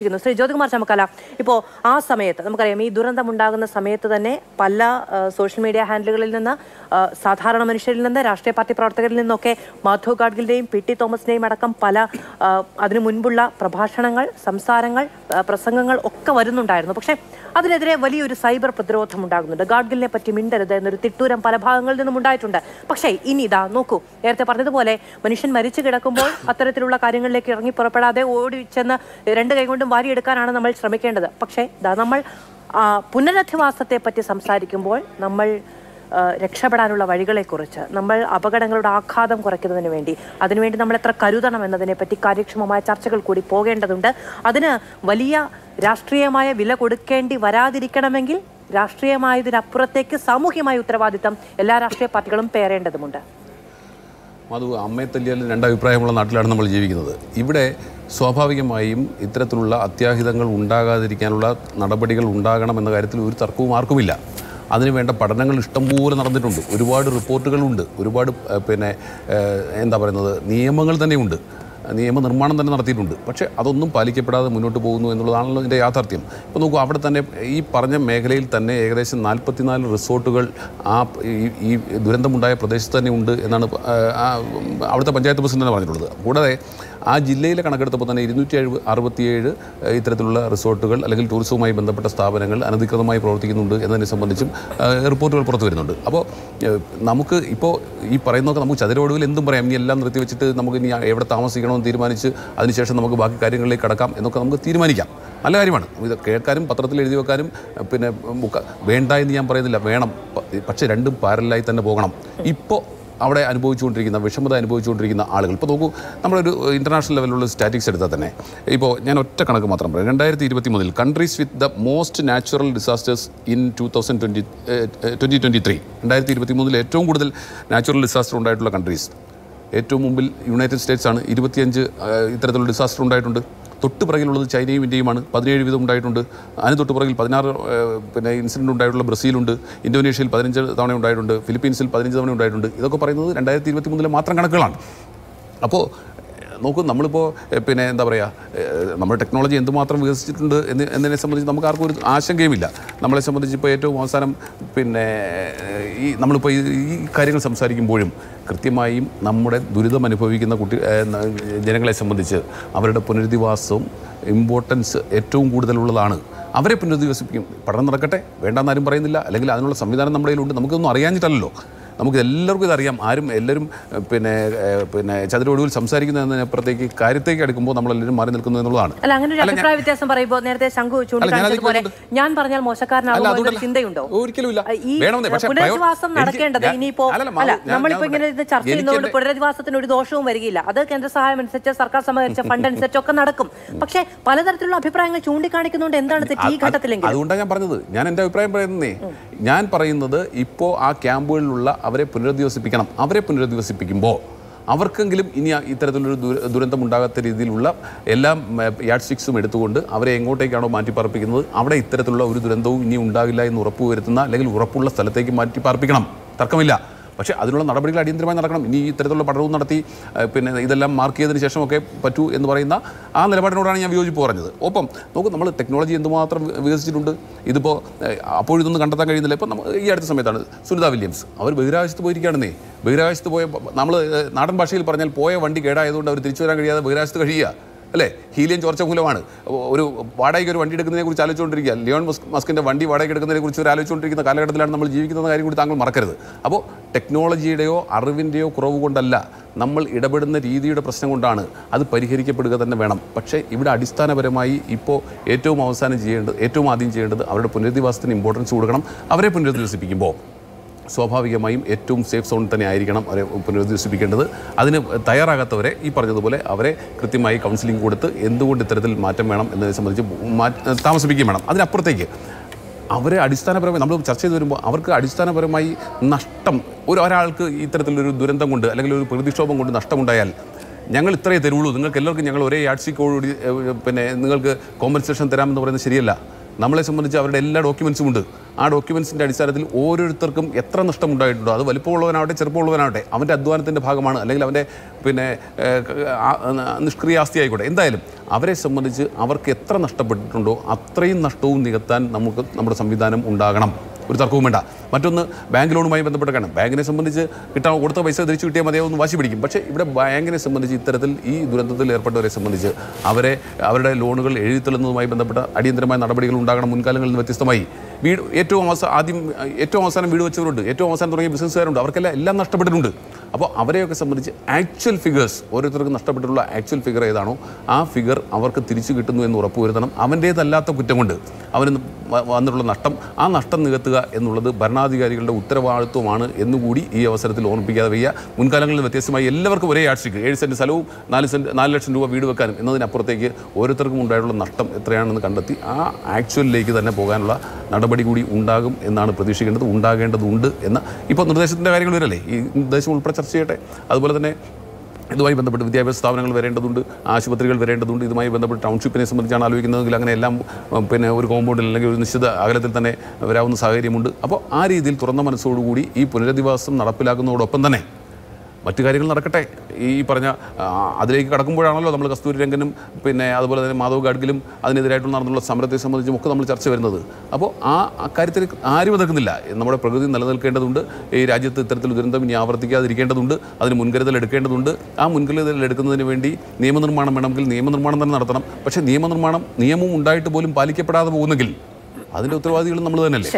ഇരിക്കുന്നു. ശ്രീ ജ്യോതികുമാർ ചമക്കല ഇപ്പോൾ ആ സമയത്ത് നമുക്കറിയാം ഈ ദുരന്തം ഉണ്ടാകുന്ന സമയത്ത് തന്നെ പല സോഷ്യൽ മീഡിയ ഹാൻഡിലുകളിൽ നിന്ന് സാധാരണ മനുഷ്യരിൽ നിന്ന് രാഷ്ട്രീയ പാർട്ടി പ്രവർത്തകരിൽ നിന്നൊക്കെ മാധവ് ഗാഡ്ഗിലിന്റെയും പി ടി തോമസിന്റെയും അടക്കം പല അതിനു മുൻപുള്ള പ്രഭാഷണങ്ങൾ സംസാരങ്ങൾ പ്രസംഗങ്ങൾ ഒക്കെ വരുന്നുണ്ടായിരുന്നു. പക്ഷേ അതിനെതിരെ വലിയൊരു സൈബർ പ്രതിരോധം ഉണ്ടാകുന്നുണ്ട്. ഗാഡ്ഗിലിനെ പറ്റി മിണ്ടരുത് എന്നൊരു തിട്ടൂരം പല ഭാഗങ്ങളിൽ നിന്നും ഉണ്ടായിട്ടുണ്ട്. പക്ഷേ ഇനി ഇതാ നോക്കൂ. നേരത്തെ പറഞ്ഞതുപോലെ മനുഷ്യൻ മരിച്ചു കിടക്കുമ്പോൾ അത്തരത്തിലുള്ള കാര്യങ്ങളിലേക്ക് ഇറങ്ങി പുറപ്പെടാതെ ഓടി ചെന്ന് രണ്ട് കൈകൊണ്ടും വാരിയെടുക്കാനാണ് നമ്മൾ ശ്രമിക്കേണ്ടത്. പക്ഷേ നമ്മൾ പുനരധിവാസത്തെ പറ്റി സംസാരിക്കുമ്പോൾ നമ്മൾ രക്ഷപ്പെടാനുള്ള വഴികളെക്കുറിച്ച് നമ്മൾ അപകടങ്ങളുടെ ആഘാതം കുറയ്ക്കുന്നതിന് വേണ്ടി അതിനുവേണ്ടി നമ്മൾ എത്ര കരുതണം എന്നതിനെപ്പറ്റി കാര്യക്ഷമമായ ചർച്ചകൾ കൂടി പോകേണ്ടതുണ്ട്. അതിന് വലിയ രാഷ്ട്രീയമായ വില കൊടുക്കേണ്ടി വരാതിരിക്കണമെങ്കിൽ രാഷ്ട്രീയമായതിനപ്പുറത്തേക്ക് സാമൂഹ്യമായ ഉത്തരവാദിത്തം എല്ലാ രാഷ്ട്രീയ പാർട്ടികളും പേരേണ്ടതുമുണ്ട് അത് അമ്മയെ തല്ലിയാലും രണ്ടഭിപ്രായമുള്ള നാട്ടിലാണ് നമ്മൾ ജീവിക്കുന്നത്. ഇവിടെ സ്വാഭാവികമായും ഇത്തരത്തിലുള്ള അത്യാഹിതങ്ങൾ ഉണ്ടാകാതിരിക്കാനുള്ള നടപടികൾ ഉണ്ടാകണമെന്ന കാര്യത്തിൽ ഒരു തർക്കവും ആർക്കുമില്ല. അതിനുവേണ്ട പഠനങ്ങൾ ഇഷ്ടംപോലെ നടന്നിട്ടുണ്ട്. ഒരുപാട് റിപ്പോർട്ടുകളുണ്ട്. ഒരുപാട് പിന്നെ എന്താ പറയുന്നത് നിയമങ്ങൾ തന്നെയുണ്ട്. നിയമനിർമ്മാണം തന്നെ നടത്തിയിട്ടുണ്ട്. പക്ഷേ അതൊന്നും പാലിക്കപ്പെടാതെ മുന്നോട്ട് പോകുന്നു എന്നുള്ളതാണല്ലോ ഇതിന്റെ യാഥാർത്ഥ്യം. ഇപ്പോൾ നോക്കൂ അവിടെ തന്നെ ഈ പറഞ്ഞ മേഖലയിൽ തന്നെ ഏകദേശം നാൽപ്പത്തിനാല് റിസോർട്ടുകൾ ആ ഈ ദുരന്തമുണ്ടായ പ്രദേശത്ത് തന്നെ ഉണ്ട് എന്നാണ് അവിടുത്തെ പഞ്ചായത്ത് പ്രസിഡന്റ് പറഞ്ഞിട്ടുള്ളത്. കൂടാതെ ആ ജില്ലയിലെ കണക്കെടുത്തപ്പോൾ തന്നെ ഇരുന്നൂറ്റി എഴുപത് അറുപത്തിയേഴ് ഇത്തരത്തിലുള്ള റിസോർട്ടുകൾ അല്ലെങ്കിൽ ടൂറിസവുമായി ബന്ധപ്പെട്ട സ്ഥാപനങ്ങൾ അനധികൃതമായി പ്രവർത്തിക്കുന്നുണ്ട് എന്നതിനെ സംബന്ധിച്ചും റിപ്പോർട്ടുകൾ പുറത്തു വരുന്നുണ്ട്. അപ്പോൾ നമുക്ക് ഇപ്പോൾ ഈ പറയുന്നതൊക്കെ നമുക്ക് ചതുരോടുവിൽ എന്തും പറയാം. ഇനി എല്ലാം നിർത്തിവെച്ചിട്ട് നമുക്ക് ഇനി എവിടെ താമസിക്കണമെന്ന് തീരുമാനിച്ച് അതിനുശേഷം നമുക്ക് ബാക്കി കാര്യങ്ങളിലേക്ക് കടക്കാം എന്നൊക്കെ നമുക്ക് തീരുമാനിക്കാം. നല്ല കാര്യമാണ്. ഇത് കേൾക്കാനും പത്രത്തിൽ എഴുതി വെക്കാനും പിന്നെ വേണ്ട എന്ന് ഞാൻ പറയുന്നില്ല. വേണം. പക്ഷേ രണ്ടും പാരലായി തന്നെ പോകണം. ഇപ്പോൾ അവിടെ അനുഭവിച്ചുകൊണ്ടിരിക്കുന്ന വിഷമത അനുഭവിച്ചുകൊണ്ടിരിക്കുന്ന ആളുകൾ. ഇപ്പോൾ നോക്കൂ നമ്മളൊരു ഇന്റർനാഷണൽ ലെവലിലുള്ള സ്റ്റാറ്റിക്സ് എടുത്താൽ തന്നെ ഇപ്പോൾ ഞാൻ ഒറ്റ കണക്ക് മാത്രം പറയാം. രണ്ടായിരത്തി ഇരുപത്തി മൂന്നിൽ countries with the most natural disasters in two thousand twenty twenty twenty three രണ്ടായിരത്തി ഇരുപത്തി മൂന്നിൽ ഏറ്റവും കൂടുതൽ നാച്ചുറൽ ഡിസാസ്റ്റർ ഉണ്ടായിട്ടുള്ള കൺട്രീസ് ഏറ്റവും മുമ്പിൽ യുണൈറ്റഡ് സ്റ്റേറ്റ്സ് ആണ് ഇരുപത്തിയഞ്ച് ഇത്തരത്തിലുള്ള ഡിസാസ്റ്റർ ഉണ്ടായിട്ടുണ്ട്. തൊട്ട് പിറകിലുള്ളത് ചൈനയും ഇന്ത്യയുമാണ്. പതിനേഴ് വീതം ഉണ്ടായിട്ടുണ്ട്. അതിന് തൊട്ട് പിറകിൽ പതിനാറ് പിന്നെ ഇൻസിഡന്റ് ഉണ്ടായിട്ടുള്ള ബ്രസീലുണ്ട്. ഇന്തോനേഷ്യയിൽ പതിനഞ്ച് തവണ ഉണ്ടായിട്ടുണ്ട്. ഫിലിപ്പീൻസിൽ പതിനഞ്ച് തവണ ഉണ്ടായിട്ടുണ്ട്. ഇതൊക്കെ പറയുന്നത് രണ്ടായിരത്തി ഇരുപത്തി മൂന്നിലെ മാത്രം കണക്കുകളാണ്. അപ്പോൾ നോക്കൂ നമ്മളിപ്പോൾ പിന്നെ എന്താ പറയുക നമ്മൾ ടെക്നോളജി എന്തുമാത്രം വികസിച്ചിട്ടുണ്ട് എന്ന് എന്നതിനെ സംബന്ധിച്ച് നമുക്ക് ആർക്കും ഒരു ആശങ്കയുമില്ല. നമ്മളെ സംബന്ധിച്ച് ഇപ്പോൾ ഏറ്റവും അവസാനം പിന്നെ ഈ നമ്മളിപ്പോൾ ഈ കാര്യങ്ങൾ സംസാരിക്കുമ്പോഴും കൃത്യമായും നമ്മുടെ ദുരിതം അനുഭവിക്കുന്ന കുട്ടി ജനങ്ങളെ സംബന്ധിച്ച് അവരുടെ പുനരധിവാസവും ഇമ്പോർട്ടൻസ് ഏറ്റവും കൂടുതലുള്ളതാണ്. അവരെ പുനരധിവസിപ്പിക്കും. പഠനം നടക്കട്ടെ വേണ്ടെന്നാരും പറയുന്നില്ല. അല്ലെങ്കിൽ അതിനുള്ള സംവിധാനം നമ്മുടെ കയ്യിലുണ്ട്. നമുക്കൊന്നും അറിയാഞ്ഞിട്ടല്ലോ നമുക്ക് എല്ലാവർക്കും ഇതറിയാം. ആരും എല്ലാവരും പിന്നെ പിന്നെ ചതുര പിന്നെ ചതുരൊടുവിൽ സംസാരിക്കുന്നതിനപ്പുറത്തേക്ക് കാര്യത്തേക്ക് അടുക്കുമ്പോൾ നമ്മളെല്ലാവരും മാറി നിൽക്കുന്നു എന്നുള്ളതാണ്. അല്ല അങ്ങനെ ഒരു അഭിപ്രായ വ്യത്യാസം പറയുമ്പോൾ നേരത്തെ ശംഖു ചൂണ്ടിക്കാണിച്ചതുപോലെ ചോദിക്കുന്നുണ്ട്. ഞാൻ പറഞ്ഞാൽ ചിന്തയുണ്ടോ? ഒരിക്കലുമില്ല ഈ വേണമെന്നേ പക്ഷേ പുനരധിവാസം എനിക്ക് നടക്കേണ്ടത് ഇനിയിപ്പോ അല്ല നമ്മളിപ്പോ ഇങ്ങനെ ഇത് ചർച്ച ചെയ്യുന്നതുകൊണ്ട് പുനരധിവാസത്തിന് ഒരു ദോഷവും വരികയില്ല. അത് കേന്ദ്ര സഹായം അനുസരിച്ച് സർക്കാർ സമാഹരിച്ച ഫണ്ട് അനുസരിച്ച് ഒക്കെ നടക്കും. പക്ഷേ പലതരത്തിലുള്ള അഭിപ്രായങ്ങൾ ചൂണ്ടിക്കാണിക്കുന്നതുകൊണ്ട് എന്താണ് തെറ്റ് ഈ ഘട്ടത്തിലെങ്കിൽ? അതുകൊണ്ടാണ് ഞാൻ പറഞ്ഞത്. ഞാൻ എന്റെ അഭിപ്രായം പറയുന്നേ. ഞാൻ പറയുന്നത് ഇപ്പോൾ ആ ക്യാമ്പുകളിലുള്ള അവരെ പുനരധിവസിപ്പിക്കണം. അവരെ പുനരധിവസിപ്പിക്കുമ്പോൾ അവർക്കെങ്കിലും ഇനി ഇത്തരത്തിലൊരു ദുര- ദുരന്തം ഉണ്ടാകാത്ത രീതിയിലുള്ള എല്ലാ യാഡ് സ്റ്റിക്സും എടുത്തുകൊണ്ട് അവരെ എങ്ങോട്ടേക്കാണോ മാറ്റി പാർപ്പിക്കുന്നത് അവിടെ ഇത്തരത്തിലുള്ള ഒരു ദുരന്തവും ഇനി ഉണ്ടാകില്ല എന്ന് ഉറപ്പുവരുത്തുന്ന അല്ലെങ്കിൽ ഉറപ്പുള്ള സ്ഥലത്തേക്ക് മാറ്റി പാർപ്പിക്കണം തർക്കമില്ല. പക്ഷേ അതിനുള്ള നടപടികൾ അടിയന്തരമായി നടക്കണം. ഇനി ഇത്തരത്തിലുള്ള പഠനവും നടത്തി പിന്നെ ഇതെല്ലാം മാർക്ക് ചെയ്തതിന് ശേഷമൊക്കെ പറ്റൂ എന്ന് പറയുന്ന ആ നിലപാടിനോടാണ് ഞാൻ വിയോജിപ്പ് പറഞ്ഞത്. ഒപ്പം നോക്കും നമ്മൾ ടെക്നോളജി എന്തുമാത്രം വികസിച്ചിട്ടുണ്ട്. ഇതിപ്പോൾ അപ്പോഴിതൊന്നും കണ്ടെത്താൻ കഴിയുന്നില്ല. ഇപ്പം ഈ അടുത്ത സമയത്താണ് സുനിത വില്യംസ്. അവർ ബഹിരാകാശത്ത് പോയിരിക്കുകയാണെന്നേ. ബഹിരാകാശത്ത് പോയ നമ്മൾ നാടൻ ഭാഷയിൽ പറഞ്ഞാൽ പോയ വണ്ടി കേടായതുകൊണ്ട് അവർ തിരിച്ചു വരാൻ കഴിയാതെ ബഹിരാകാശത്ത് കഴിയുക. അല്ലേ? ഹീലിയം ചോർച്ച മൂലമാണ്. ഒരു വാടകയ്ക്ക് ഒരു വണ്ടി എടുക്കുന്നതിനെ കുറിച്ച് ആലോചിച്ചുകൊണ്ടിരിക്കുക. ലിയോൺ മസ്ക് മസ്കിന്റെ വണ്ടി വാടകയ്ക്ക് എടുക്കുന്നതിനെ കുറിച്ച് ഒരു ആലോചിച്ചുകൊണ്ടിരിക്കുന്ന കാലഘട്ടത്തിലാണ് നമ്മൾ ജീവിക്കുന്ന കാര്യം കൂടി താങ്കൾ മറക്കരുത്. അപ്പോൾ ടെക്നോളജിയുടെയോ അറിവിന്റെയോ കുറവ് കൊണ്ടല്ല നമ്മൾ ഇടപെടുന്ന രീതിയുടെ പ്രശ്നം കൊണ്ടാണ് അത് പരിഹരിക്കപ്പെടുക തന്നെ വേണം. പക്ഷേ ഇവിടെ അടിസ്ഥാനപരമായി ഇപ്പോൾ ഏറ്റവും അവസാനം ചെയ്യേണ്ടത് ഏറ്റവും ആദ്യം ചെയ്യേണ്ടത് അവരുടെ പുനരധിവാസത്തിന് ഇമ്പോർട്ടൻസ് കൊടുക്കണം. അവരെ പുനരധിവസിപ്പിക്കുമ്പോൾ. സ്വാഭാവികമായും ഏറ്റവും സേഫ് സോൺ തന്നെ ആയിരിക്കണം അവരെ പുനരധിവസിപ്പിക്കേണ്ടത് അതിന് തയ്യാറാകാത്തവരെ ഈ പറഞ്ഞതുപോലെ അവരെ കൃത്യമായി കൗൺസിലിംഗ് കൊടുത്ത് എന്തുകൊണ്ട് ഇത്തരത്തിൽ മാറ്റം വേണം എന്നതിനെ സംബന്ധിച്ച് താമസിപ്പിക്കുകയും വേണം. അതിനപ്പുറത്തേക്ക് അവരെ അടിസ്ഥാനപരമായി നമ്മൾ ചർച്ച ചെയ്ത് വരുമ്പോൾ അവർക്ക് അടിസ്ഥാനപരമായി നഷ്ടം ഒരു ഒരാൾക്ക് ഇത്തരത്തിലൊരു ദുരന്തം കൊണ്ട് അല്ലെങ്കിൽ ഒരു പ്രതിക്ഷോഭം കൊണ്ട് നഷ്ടമുണ്ടായാൽ ഞങ്ങൾ ഇത്രയേ തരുള്ളൂ. നിങ്ങൾക്ക് എല്ലാവർക്കും ഞങ്ങൾ ഒരേ ഏഹ്, പിന്നെ നിങ്ങൾക്ക് കോമ്പൻസേഷൻ തരാമെന്ന് പറയുന്നത് ശരിയല്ല. നമ്മളെ സംബന്ധിച്ച് അവരുടെ എല്ലാ ഡോക്യുമെൻസും ഉണ്ട്. ആ ഡോക്യുമെൻസിന്റെ അടിസ്ഥാനത്തിൽ ഓരോരുത്തർക്കും എത്ര നഷ്ടം ഉണ്ടായിട്ടുണ്ടോ അത് വലിപ്പമുള്ളവനാവട്ടെ ചെറുപ്പമുള്ളവനാവട്ടെ അവന്റെ അധ്വാനത്തിന്റെ ഭാഗമാണ്. അല്ലെങ്കിൽ അവന്റെ പിന്നെ ഏഹ്, ആ- ആ- നിഷ്ക്രിയ ആസ്തി ആയിക്കോട്ടെ എന്തായാലും അവരെ സംബന്ധിച്ച് അവർക്ക് എത്ര നഷ്ടപ്പെട്ടിട്ടുണ്ടോ അത്രയും നഷ്ടവും നികത്താൻ നമുക്ക് നമ്മുടെ സംവിധാനം ഉണ്ടാകണം. ഒരു തർക്കവും വേണ്ട. മറ്റൊന്ന് ബാങ്ക് ലോണുമായി ബന്ധപ്പെട്ട കാരണം ബാങ്കിനെ സംബന്ധിച്ച് കിട്ടാൻ കൊടുത്ത പൈസ തിരിച്ചു കിട്ടിയാൽ മതിയാവും എന്ന് വാശി പിടിക്കും. പക്ഷേ ഇവിടെ ബാങ്കിനെ സംബന്ധിച്ച് ഇത്തരത്തിൽ ഈ ദുരന്തത്തിൽ ഏർപ്പെട്ടവരെ സംബന്ധിച്ച് അവരെ അവരുടെ ലോണുകൾ എഴുതിത്തള്ളുന്നതുമായി ബന്ധപ്പെട്ട അടിയന്തരമായ നടപടികൾ ഉണ്ടാകണം മുൻകാലങ്ങളിൽ നിന്ന് വ്യത്യസ്തമായി. വീട് ഏറ്റവും അവസാനം ആദ്യം ഏറ്റവും അവസാനം വീട് വെച്ചവരുണ്ട്. ഏറ്റവും അവസാനം തുടങ്ങിയ ബിസിനസ്സുകാരുണ്ട് അവർക്കെല്ലാം എല്ലാം നഷ്ടപ്പെട്ടിട്ടുണ്ട്. അപ്പോൾ അവരെയൊക്കെ സംബന്ധിച്ച് ആക്ച്വൽ ഫിഗേഴ്സ് ഓരോരുത്തർക്കും നഷ്ടപ്പെട്ടിട്ടുള്ള ആക്ച്വൽ ഫിഗർ ഏതാണോ ആ ഫിഗർ അവർക്ക് തിരിച്ചു കിട്ടുന്നു എന്ന് ഉറപ്പുവരുത്തണം അവൻ്റേതല്ലാത്ത കുറ്റം കൊണ്ട് അവന് വ- വന്നിട്ടുള്ള നഷ്ടം ആ നഷ്ടം നികത്തുക എന്നുള്ളത് ഭരണാധികാരികളുടെ ഉത്തരവാദിത്വമാണ് എന്നുകൂടി ഈ അവസരത്തിൽ ഓർമ്മിപ്പിക്കാതെ വയ്യ മുൻകാലങ്ങളിൽ വ്യത്യസ്തമായി എല്ലാവർക്കും ഒരേ ആഴ്ചയ്ക്ക് ഏഴ് സെൻറ്റ് സ്ഥലവും നാല് സെൻറ്റ് നാല് ലക്ഷം രൂപ വീട് വെക്കാനും എന്നതിനപ്പുറത്തേക്ക് ഓരോരുത്തർക്കും ഉണ്ടായിട്ടുള്ള നഷ്ടം എത്രയാണെന്ന് കണ്ടെത്തി ആ ആക്ച്വലിലേക്ക് തന്നെ പോകാനുള്ള നടപടി കൂടി ഉണ്ടാകും എന്നാണ് പ്രതീക്ഷിക്കേണ്ടത് ഉണ്ടാകേണ്ടതുണ്ട് എന്ന് ഇപ്പോൾ നിർദ്ദേശത്തിൻ്റെ കാര്യങ്ങൾ വരല്ലേ ഈ നിർദ്ദേശം ഉൾപ്പെടെ ചർച്ച ചെയ്യട്ടെ അതുപോലെ തന്നെ ഇതുമായി ബന്ധപ്പെട്ട് വിദ്യാഭ്യാസ സ്ഥാപനങ്ങൾ വരേണ്ടതുണ്ട് ആശുപത്രികൾ വരേണ്ടതുണ്ട് ഇതുമായി ബന്ധപ്പെട്ട് ടൗൺഷിപ്പിനെ സംബന്ധിച്ചാണ് ആലോചിക്കുന്നതെങ്കിൽ അങ്ങനെ എല്ലാം പിന്നെ ഒരു കോമ്പൗണ്ടിൽ അല്ലെങ്കിൽ ഒരു നിശ്ചിത അകലത്തിൽ തന്നെ വരാവുന്ന സാഹചര്യമുണ്ട്. അപ്പോൾ ആ രീതിയിൽ തുറന്ന മനസ്സോടുകൂടി ഈ പുനരധിവാസം നടപ്പിലാക്കുന്നതോടൊപ്പം തന്നെ മറ്റു കാര്യങ്ങൾ നടക്കട്ടെ. ഈ പറഞ്ഞ അതിലേക്ക് കടക്കുമ്പോഴാണല്ലോ നമ്മൾ കസ്തൂരി രംഗനും പിന്നെ അതുപോലെ തന്നെ മാധവ് ഗാഡ്ഗിലും അതിനെതിരായിട്ട് നടന്നുള്ള സമരത്തെ സംബന്ധിച്ചും ഒക്കെ നമ്മൾ ചർച്ച വരുന്നത്. അപ്പോൾ ആ അക്കാര്യത്തിൽ ആരും എതിർക്കുന്നില്ല. നമ്മുടെ പ്രകൃതി നിലനിൽക്കേണ്ടതുണ്ട്. ഈ രാജ്യത്ത് ഇത്തരത്തിൽ ദുരന്തം ഇനി ആവർത്തിക്കാതിരിക്കേണ്ടതുണ്ട്. അതിന് മുൻകരുതൽ എടുക്കേണ്ടതുണ്ട്. ആ മുൻകരുതൽ എടുക്കുന്നതിന് വേണ്ടി നിയമനിർമ്മാണം വേണമെങ്കിൽ നിയമനിർമ്മാണം തന്നെ നടത്തണം. പക്ഷേ നിയമനിർമ്മാണം നിയമം ഉണ്ടായിട്ട് പോലും പാലിക്കപ്പെടാതെ പോകുന്നെങ്കിൽ അതിന്റെ ഉത്തരവാദികളും നമ്മൾ തന്നെയല്ലേ?